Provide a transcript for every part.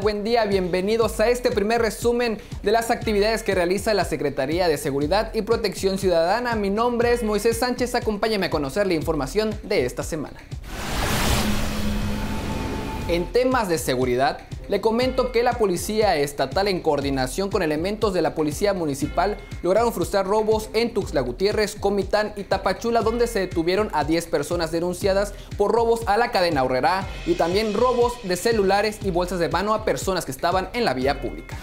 Buen día, bienvenidos a este primer resumen de las actividades que realiza la Secretaría de Seguridad y Protección Ciudadana. Mi nombre es Moisés Sánchez, acompáñame a conocer la información de esta semana. En temas de seguridad, le comento que la Policía Estatal en coordinación con elementos de la Policía Municipal lograron frustrar robos en Tuxtla Gutiérrez, Comitán y Tapachula donde se detuvieron a 10 personas denunciadas por robos a la cadena Horrera y también robos de celulares y bolsas de mano a personas que estaban en la vía pública.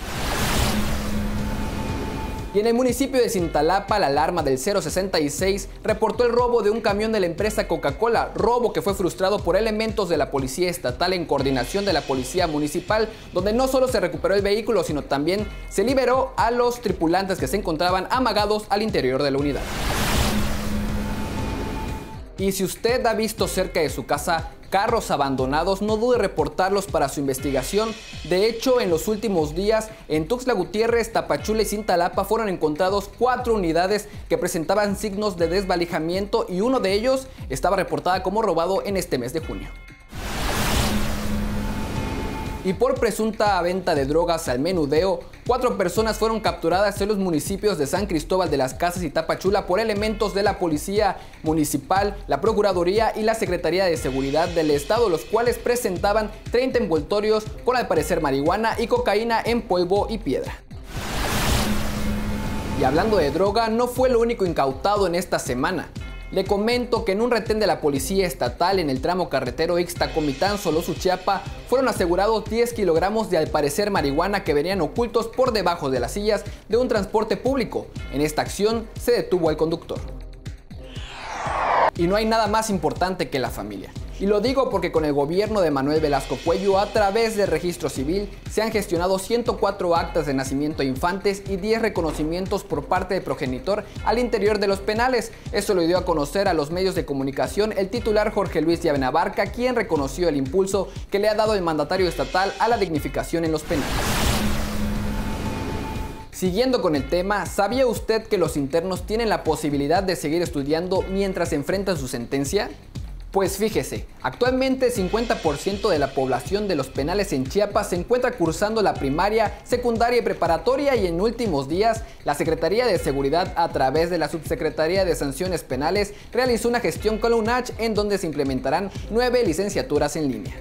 Y en el municipio de Cintalapa, la alarma del 066 reportó el robo de un camión de la empresa Coca-Cola, robo que fue frustrado por elementos de la Policía Estatal en coordinación de la Policía Municipal, donde no solo se recuperó el vehículo, sino también se liberó a los tripulantes que se encontraban amagados al interior de la unidad. Y si usted ha visto cerca de su casa carros abandonados, no dude reportarlos para su investigación. De hecho, en los últimos días, en Tuxtla Gutiérrez, Tapachula y Cintalapa fueron encontrados cuatro unidades que presentaban signos de desvalijamiento y uno de ellos estaba reportada como robado en este mes de junio y por presunta venta de drogas al menudeo, cuatro personas fueron capturadas en los municipios de San Cristóbal de las Casas y Tapachula por elementos de la Policía Municipal, la Procuraduría y la Secretaría de Seguridad del Estado, los cuales presentaban 30 envoltorios con al parecer marihuana y cocaína en polvo y piedra. Y hablando de droga, no fue lo único incautado en esta semana. Le comento que en un retén de la policía estatal en el tramo carretero Ixtacomitán, Solosu, Chiapa, fueron asegurados 10 kilogramos de al parecer marihuana que venían ocultos por debajo de las sillas de un transporte público. En esta acción se detuvo al conductor. Y no hay nada más importante que la familia. Y lo digo porque con el gobierno de Manuel Velasco Cuello, a través del registro civil, se han gestionado 104 actas de nacimiento a infantes y 10 reconocimientos por parte del progenitor al interior de los penales. Esto lo dio a conocer a los medios de comunicación el titular Jorge Luis Llavenabarca, quien reconoció el impulso que le ha dado el mandatario estatal a la dignificación en los penales. Siguiendo con el tema, ¿sabía usted que los internos tienen la posibilidad de seguir estudiando mientras enfrentan su sentencia? Pues fíjese, actualmente 50% de la población de los penales en Chiapas se encuentra cursando la primaria, secundaria y preparatoria y en últimos días la Secretaría de Seguridad a través de la Subsecretaría de Sanciones Penales realizó una gestión con la UNACH en donde se implementarán nueve licenciaturas en línea.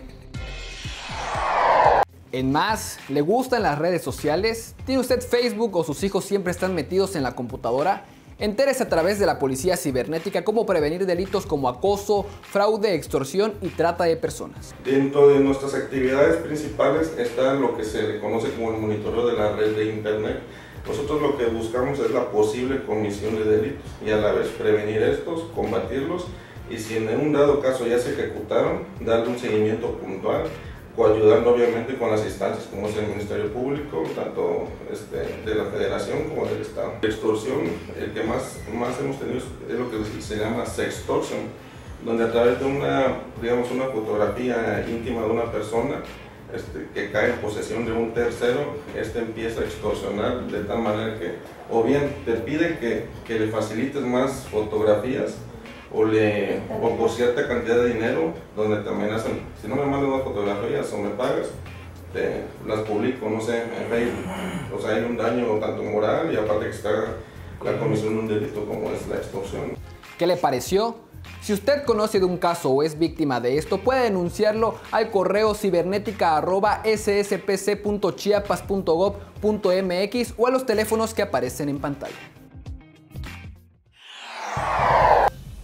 En más, ¿le gustan las redes sociales? ¿Tiene usted Facebook o sus hijos siempre están metidos en la computadora? Entérese a través de la Policía Cibernética cómo prevenir delitos como acoso, fraude, extorsión y trata de personas. Dentro de nuestras actividades principales está lo que se conoce como el monitoreo de la red de Internet. Nosotros lo que buscamos es la posible comisión de delitos y a la vez prevenir estos, combatirlos y si en un dado caso ya se ejecutaron, darle un seguimiento puntual ayudando obviamente con las instancias como es el Ministerio Público, tanto este, de la Federación como del Estado. Extorsión, el que más, más hemos tenido es lo que se llama sextortion, donde a través de una, digamos, una fotografía íntima de una persona este, que cae en posesión de un tercero, este empieza a extorsionar de tal manera que o bien te pide que, que le facilites más fotografías o, le, o por cierta cantidad de dinero, donde te amenazan, si no me mandas unas fotografías o me pagas, te, las publico, no sé, en Facebook. O sea, hay un daño tanto moral y aparte que está la comisión de un delito como es la extorsión. ¿Qué le pareció? Si usted conoce de un caso o es víctima de esto, puede denunciarlo al correo cibernética sspc.chiapas.gov.mx o a los teléfonos que aparecen en pantalla.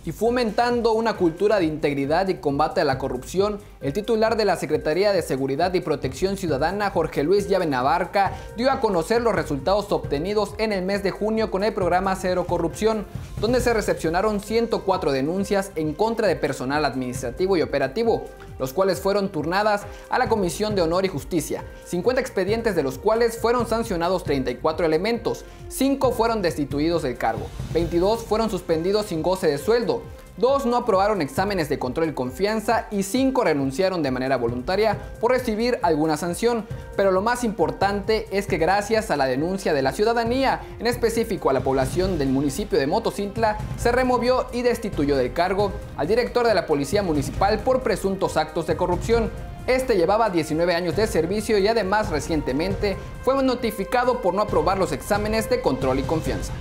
Y fomentando una cultura de integridad y combate a la corrupción, el titular de la Secretaría de Seguridad y Protección Ciudadana, Jorge Luis Llave Navarca, dio a conocer los resultados obtenidos en el mes de junio con el programa Cero Corrupción, donde se recepcionaron 104 denuncias en contra de personal administrativo y operativo, los cuales fueron turnadas a la Comisión de Honor y Justicia, 50 expedientes de los cuales fueron sancionados 34 elementos, 5 fueron destituidos del cargo, 22 fueron suspendidos sin goce de sueldo, Dos no aprobaron exámenes de control y confianza y cinco renunciaron de manera voluntaria por recibir alguna sanción. Pero lo más importante es que gracias a la denuncia de la ciudadanía, en específico a la población del municipio de Motocintla, se removió y destituyó del cargo al director de la Policía Municipal por presuntos actos de corrupción. Este llevaba 19 años de servicio y además recientemente fue notificado por no aprobar los exámenes de control y confianza.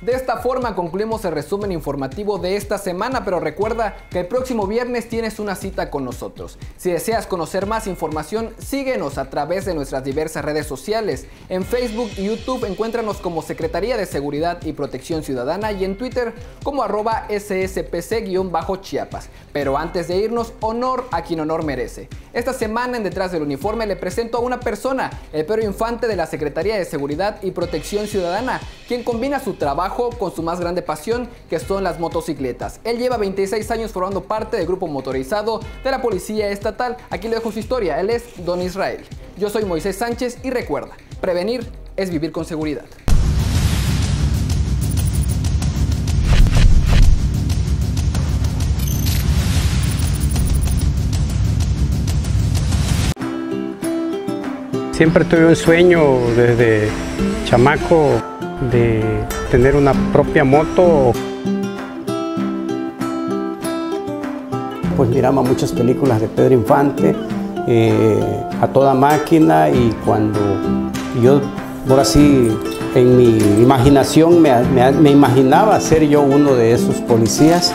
De esta forma concluimos el resumen informativo de esta semana, pero recuerda que el próximo viernes tienes una cita con nosotros. Si deseas conocer más información, síguenos a través de nuestras diversas redes sociales. En Facebook y YouTube encuéntranos como Secretaría de Seguridad y Protección Ciudadana y en Twitter como arroba sspc-chiapas. Pero antes de irnos, honor a quien honor merece. Esta semana en Detrás del Uniforme le presento a una persona, el Pedro Infante de la Secretaría de Seguridad y Protección Ciudadana, quien combina su trabajo con su más grande pasión, que son las motocicletas. Él lleva 26 años formando parte del grupo motorizado de la Policía Estatal. Aquí le dejo su historia. Él es Don Israel. Yo soy Moisés Sánchez y recuerda, prevenir es vivir con seguridad. Siempre tuve un sueño desde chamaco de tener una propia moto. Pues miramos muchas películas de Pedro Infante, eh, a toda máquina y cuando yo, por así, en mi imaginación me imaginaba ser yo uno de esos policías.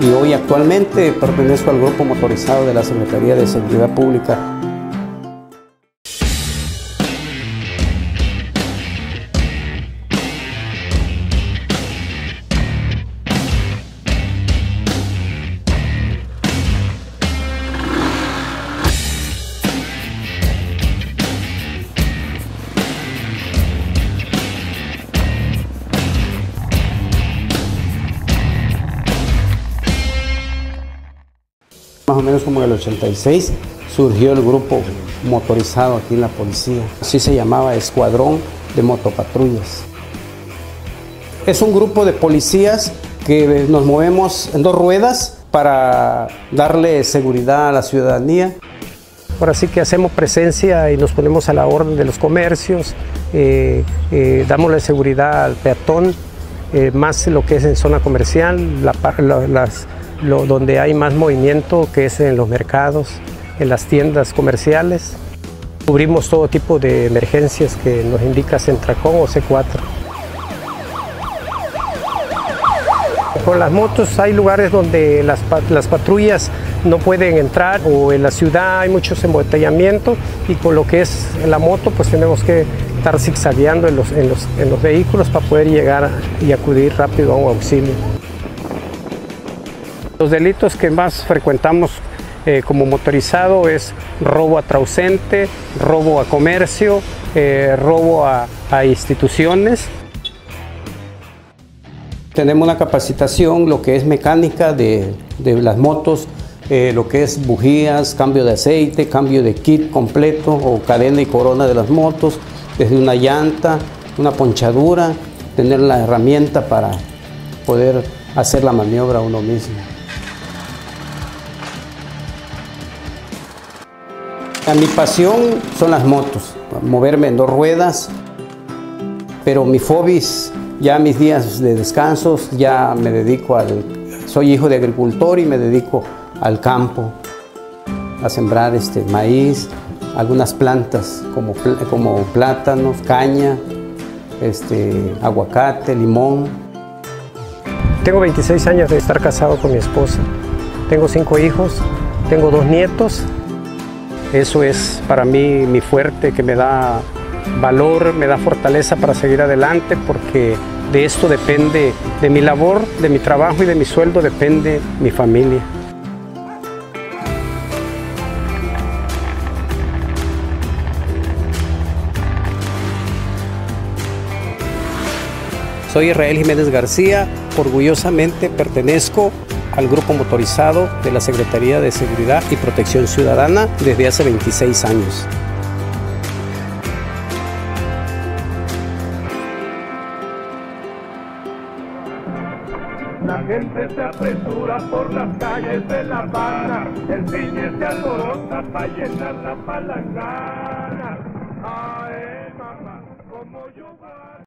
Y hoy actualmente pertenezco al grupo motorizado de la Secretaría de Seguridad Pública o menos como el 86 surgió el grupo motorizado aquí en la policía. Así se llamaba Escuadrón de Motopatrullas. Es un grupo de policías que nos movemos en dos ruedas para darle seguridad a la ciudadanía. Ahora sí que hacemos presencia y nos ponemos a la orden de los comercios, eh, eh, damos la seguridad al peatón, eh, más lo que es en zona comercial, las donde hay más movimiento, que es en los mercados, en las tiendas comerciales. Cubrimos todo tipo de emergencias que nos indica Centracom o C4. Con las motos hay lugares donde las, las, patrullas no pueden entrar o en la ciudad hay muchos embotellamientos y con lo que es la moto pues tenemos que estar zigzagueando en los vehículos para poder llegar y acudir rápido a un auxilio. Los delitos que más frecuentamos eh, como motorizado es robo a trausente, robo a comercio, eh, robo a, instituciones. Tenemos una capacitación, lo que es mecánica de, las motos, eh, lo que es bujías, cambio de aceite, cambio de kit completo o cadena y corona de las motos, desde una llanta, una ponchadura, tener la herramienta para poder hacer la maniobra uno mismo. Mi pasión son las motos, moverme en dos ruedas, pero mi fobis, ya mis días de descansos, ya me dedico al... Soy hijo de agricultor y me dedico al campo, a sembrar este maíz, algunas plantas como, como plátanos, caña, este, aguacate, limón. Tengo 26 años de estar casado con mi esposa. Tengo cinco hijos, tengo dos nietos eso es para mí mi fuerte, que me da valor, me da fortaleza para seguir adelante, porque de esto depende, de mi labor, de mi trabajo y de mi sueldo depende mi familia. Soy Israel Jiménez García, orgullosamente pertenezco al grupo motorizado de la Secretaría de Seguridad y Protección Ciudadana desde hace 26 años. La gente se apresura por las calles de La Habana, el cine se alborota para llenar la palangana. Ay, mamá, como yo